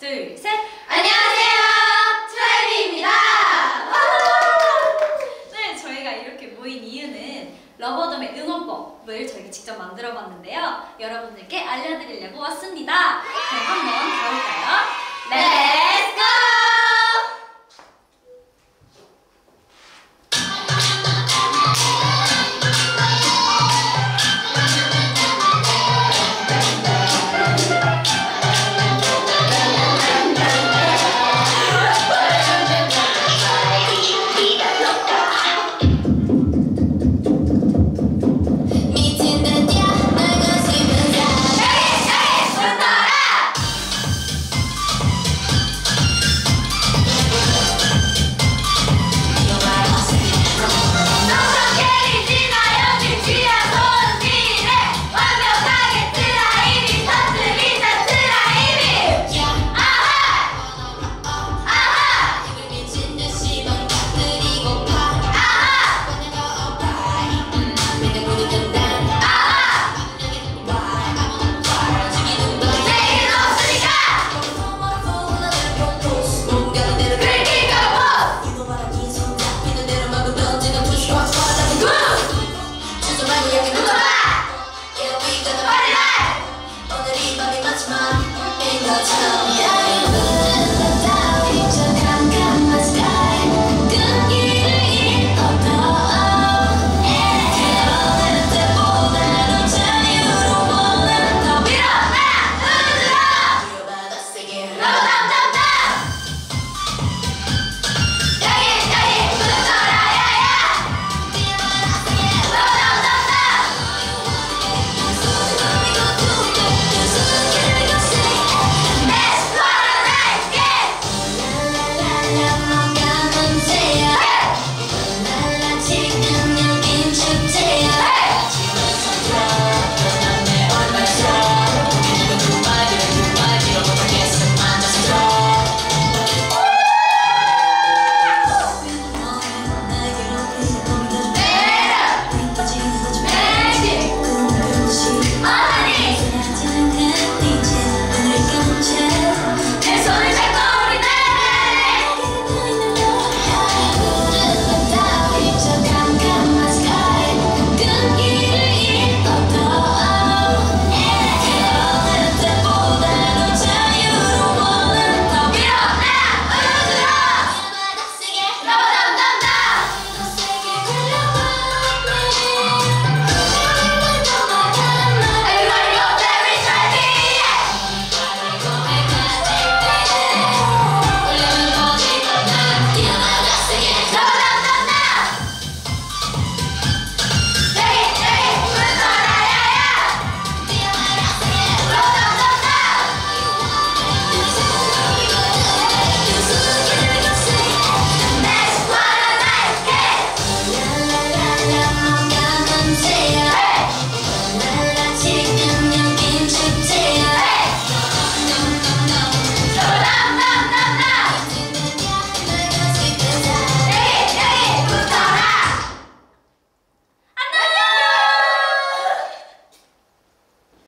둘, 셋. 안녕하세요, 트라이비입니다. 네, 저희가 이렇게 모인 이유는 러버덤의 응원법을 저희가 직접 만들어 봤는데요. 여러분들께 알려드리려고 왔습니다. 그럼 한번 가볼까요? Let's tell me.